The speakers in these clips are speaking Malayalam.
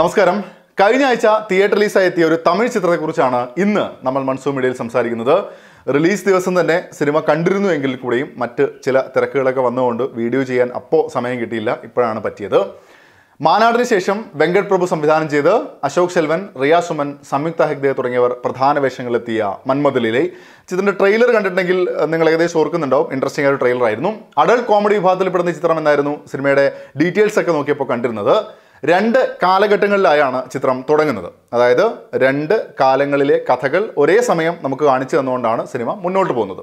നമസ്കാരം. കഴിഞ്ഞ ആഴ്ച തിയേറ്റർ റിലീസായി എത്തിയ ഒരു തമിഴ് ചിത്രത്തെക്കുറിച്ചാണ് ഇന്ന് നമ്മൾ മൺസൂൺ മീഡിയയിൽ സംസാരിക്കുന്നത്. റിലീസ് ദിവസം തന്നെ സിനിമ കണ്ടിരുന്നു എങ്കിൽ കൂടെയും മറ്റ് ചില തിരക്കുകളൊക്കെ വന്നുകൊണ്ട് വീഡിയോ ചെയ്യാൻ അപ്പോൾ സമയം കിട്ടിയില്ല. ഇപ്പോഴാണ് പറ്റിയത്. മാനാടിന് ശേഷം വെങ്കട് പ്രഭു സംവിധാനം ചെയ്ത് അശോക് ശെൽവൻ റിയ സുമൻ സംയുക്ത ഹെഗ്ദെ തുടങ്ങിയവർ പ്രധാന വേഷങ്ങളിലെത്തിയ മന്മദലിലെ ചിത്രത്തിന്റെ ട്രെയിലർ കണ്ടിട്ടുണ്ടെങ്കിൽ നിങ്ങൾ ഏകദേശം ഓർക്കുന്നുണ്ടാവും. ഇൻട്രസ്റ്റിംഗ് ആയ ഒരു ട്രെയിലർ ആയിരുന്നു. അഡൾട്ട് കോമഡി വിഭാഗത്തിൽപ്പെടുന്ന ചിത്രം എന്നായിരുന്നു സിനിമയുടെ ഡീറ്റെയിൽസ് ഒക്കെ നോക്കിയപ്പോൾ കണ്ടിരുന്നത്. രണ്ട് കാലഘട്ടങ്ങളിലായാണ് ചിത്രം തുടങ്ങുന്നത്. അതായത് രണ്ട് കാലങ്ങളിലെ കഥകൾ ഒരേ സമയം നമുക്ക് കാണിച്ചു തന്നുകൊണ്ടാണ് സിനിമ മുന്നോട്ട് പോകുന്നത്.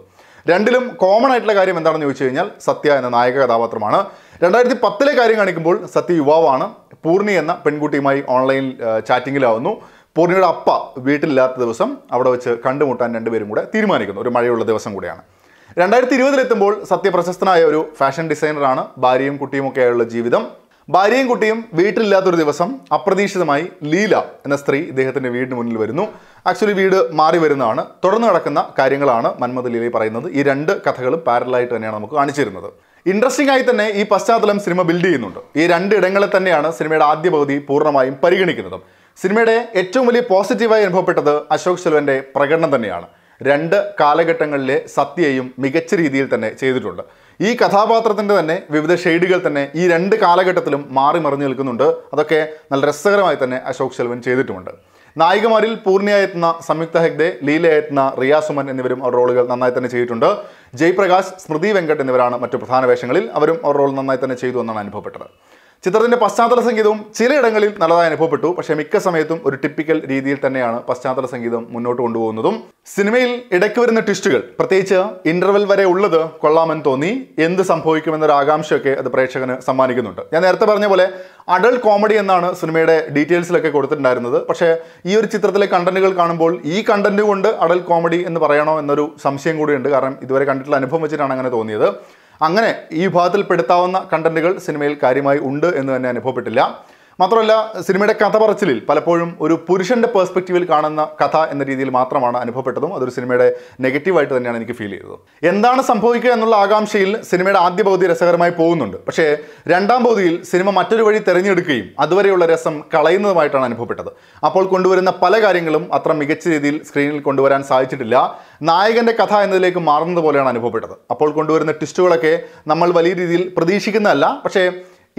രണ്ടിലും കോമൺ ആയിട്ടുള്ള കാര്യം എന്താണെന്ന് ചോദിച്ചു കഴിഞ്ഞാൽ സത്യ എന്ന നായക കഥാപാത്രമാണ്. രണ്ടായിരത്തി പത്തിലെ കാര്യം കാണിക്കുമ്പോൾ സത്യ യുവാവാണ്. പൂർണി എന്ന പെൺകുട്ടിയുമായി ഓൺലൈൻ ചാറ്റിങ്ങിലാവുന്നു പൂർണിയുടെ അപ്പ വീട്ടിലില്ലാത്ത ദിവസം അവിടെ വെച്ച് കണ്ടുമുട്ടാൻ രണ്ടുപേരും കൂടെ തീരുമാനിക്കുന്നു. ഒരു മഴയുള്ള ദിവസം കൂടെയാണ്. രണ്ടായിരത്തി ഇരുപതിലെത്തുമ്പോൾ സത്യ പ്രശസ്തനായ ഒരു ഫാഷൻ ഡിസൈനറാണ് ഭാര്യയും കുട്ടിയുമൊക്കെയായുള്ള ജീവിതം ഭാര്യയും കുട്ടിയും വീട്ടിലില്ലാത്തൊരു ദിവസം അപ്രതീക്ഷിതമായി ലീല എന്ന സ്ത്രീ ഇദ്ദേഹത്തിന്റെ വീടിന് മുന്നിൽ വരുന്നു. ആക്ച്വലി വീട് മാറി വരുന്നതാണ്. തുടർന്ന് നടക്കുന്ന കാര്യങ്ങളാണ് മന്മഥ ലീലയിൽ പറയുന്നത്. ഈ രണ്ട് കഥകളും പാരലായിട്ട് തന്നെയാണ് നമുക്ക് കാണിച്ചു തരുന്നത് ഇൻട്രസ്റ്റിംഗ് ആയി തന്നെ ഈ പശ്ചാത്തലം സിനിമ ബിൽഡ് ചെയ്യുന്നുണ്ട്. ഈ രണ്ട് ഇടങ്ങളെ തന്നെയാണ് സിനിമയുടെ ആദ്യ പകുതി പൂർണമായും പരിഗണിക്കുന്നത്. സിനിമയുടെ ഏറ്റവും വലിയ പോസിറ്റീവായി അനുഭവപ്പെട്ടത് അശോക് സെൽവന്റെ പ്രകടനം തന്നെയാണ്. രണ്ട് കാലഘട്ടങ്ങളിലെ സത്യയും മികച്ച രീതിയിൽ തന്നെ ചെയ്തിട്ടുണ്ട്. ഈ കഥാപാത്രത്തിന്റെ തന്നെ വിവിധ ഷെയ്ഡുകൾ തന്നെ ഈ രണ്ട് കാലഘട്ടത്തിലും മാറി മറിഞ്ഞു നിൽക്കുന്നുണ്ട്. അതൊക്കെ നല്ല രസകരമായി തന്നെ അശോക് ശെൽവൻ ചെയ്തിട്ടുമുണ്ട്. നായികമാരിൽ പൂർണിയായെത്തുന്ന സംയുക്ത ഹെഗ്ദെ ലീലയായെത്തുന്ന റിയാ സുമൻ എന്നിവരും അവർ റോളുകൾ നന്നായി തന്നെ ചെയ്തിട്ടുണ്ട്. ജയ്പ്രകാശ് സ്മൃതി വെങ്കട്ട് എന്നിവരാണ് മറ്റു പ്രധാന വേഷങ്ങളിൽ അവരും അവർ റോൾ നന്നായി തന്നെ ചെയ്തു എന്നാണ് അനുഭവപ്പെട്ടത്. ചിത്രത്തിന്റെ പശ്ചാത്തല സംഗീതവും ചിലയിടങ്ങളിൽ നല്ലതായി അനുഭവപ്പെട്ടു. പക്ഷേ മിക്ക സമയത്തും ഒരു ടിപ്പിക്കൽ രീതിയിൽ തന്നെയാണ് പശ്ചാത്തല സംഗീതം മുന്നോട്ട് കൊണ്ടുപോകുന്നതും. സിനിമയിൽ ഇടയ്ക്ക് വരുന്ന ട്വിസ്റ്റുകൾ പ്രത്യേകിച്ച് ഇന്റർവെൽ വരെ ഉള്ളത് കൊള്ളാമെന്ന് തോന്നി. എന്ത് സംഭവിക്കുമെന്നൊരു ആകാംക്ഷയൊക്കെ അത് പ്രേക്ഷകന് സമ്മാനിക്കുന്നുണ്ട്. ഞാൻ നേരത്തെ പറഞ്ഞ പോലെ അഡൾട്ട് കോമഡി എന്നാണ് സിനിമയുടെ ഡീറ്റെയിൽസിലൊക്കെ കൊടുത്തിട്ടുണ്ടായിരുന്നത്. പക്ഷേ ഈ ഒരു ചിത്രത്തിലെ കണ്ടന്റുകൾ കാണുമ്പോൾ ഈ കണ്ടന്റ് കൊണ്ട് അഡൾട്ട് കോമഡി എന്ന് പറയണോ എന്നൊരു സംശയം കൂടിയുണ്ട്. കാരണം ഇതുവരെ കണ്ടിട്ടുള്ള അനുഭവം വെച്ചിട്ടാണ് അങ്ങനെ തോന്നിയത്. അങ്ങനെ ഈ വിഭാഗത്തിൽ പെടുത്താവുന്ന കണ്ടന്റുകൾ സിനിമയിൽ കാര്യമായി ഉണ്ട് എന്ന് തന്നെ അനുഭവപ്പെട്ടില്ല. മാത്രമല്ല സിനിമയുടെ കഥ പറച്ചിലിൽ പലപ്പോഴും ഒരു പുരുഷന്റെ പേഴ്സ്പെക്റ്റീവിൽ കാണുന്ന കഥ എന്ന രീതിയിൽ മാത്രമാണ് അനുഭവപ്പെട്ടതും അതൊരു സിനിമയുടെ നെഗറ്റീവായിട്ട് തന്നെയാണ് എനിക്ക് ഫീൽ ചെയ്തത്. എന്താണ് സംഭവിക്കുക എന്നുള്ള ആകാംക്ഷയിൽ സിനിമയുടെ ആദ്യ പകുതി രസകരമായി പോകുന്നുണ്ട്. പക്ഷേ രണ്ടാം പകുതിയിൽ സിനിമ മറ്റൊരു വഴി തിരഞ്ഞെടുക്കുകയും അതുവരെയുള്ള രസം കളയുന്നതുമായിട്ടാണ് അനുഭവപ്പെട്ടത്. അപ്പോൾ കൊണ്ടുവരുന്ന പല കാര്യങ്ങളും അത്ര മികച്ച രീതിയിൽ സ്ക്രീനിൽ കൊണ്ടുവരാൻ സാധിച്ചിട്ടില്ല. നായകന്റെ കഥ എന്നതിലേക്ക് മാറുന്നത് പോലെയാണ് അനുഭവപ്പെട്ടത്. അപ്പോൾ കൊണ്ടുവരുന്ന ട്വിസ്റ്റുകളൊക്കെ നമ്മൾ വലിയ രീതിയിൽ പ്രതീക്ഷിക്കുന്നതല്ല. പക്ഷേ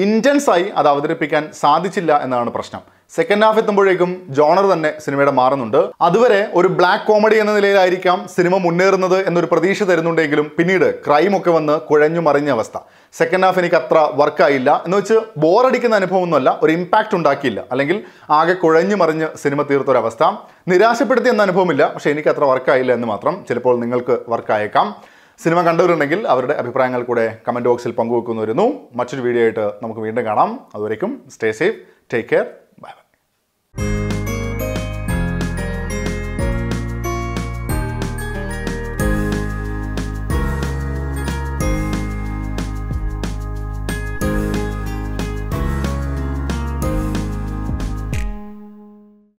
ഇന്റൻസ് ആയി അത് അവതരിപ്പിക്കാൻ സാധിച്ചില്ല എന്നാണ് പ്രശ്നം. സെക്കൻഡ് ഹാഫ് എത്തുമ്പോഴേക്കും ജോണർ തന്നെ സിനിമയുടെ മാറുന്നുണ്ട്. അതുവരെ ഒരു ബ്ലാക്ക് കോമഡി എന്ന നിലയിലായിരിക്കാം സിനിമ മുന്നേറുന്നത് എന്നൊരു പ്രതീക്ഷ തരുന്നുണ്ടെങ്കിലും പിന്നീട് ക്രൈം ഒക്കെ വന്ന് കുഴഞ്ഞു മറിഞ്ഞ അവസ്ഥ. സെക്കൻഡ് ഹാഫ് എനിക്ക് അത്ര വർക്കായില്ല എന്ന് വെച്ച് ബോറടിക്കുന്ന അനുഭവമൊന്നുമല്ല ഒരു ഇമ്പാക്റ്റ് ഉണ്ടാക്കിയില്ല. അല്ലെങ്കിൽ ആകെ കുഴഞ്ഞു മറിഞ്ഞ് സിനിമ തീർത്തൊരവസ്ഥ. നിരാശപ്പെടുത്തി എന്ന അനുഭവമില്ല പക്ഷേ എനിക്ക് അത്ര വർക്കായില്ല എന്ന് മാത്രം ചിലപ്പോൾ നിങ്ങൾക്ക് വർക്കായേക്കാം സിനിമ കണ്ടവരുണ്ടെങ്കിൽ അവരുടെ അഭിപ്രായങ്ങൾ കൂടെ കമന്റ് ബോക്സിൽ പങ്കുവെക്കുന്നവരുന്നു. മറ്റൊരു വീഡിയോ ആയിട്ട് നമുക്ക് വീണ്ടും കാണാം. അതുവരേക്കും stay safe take care bye bye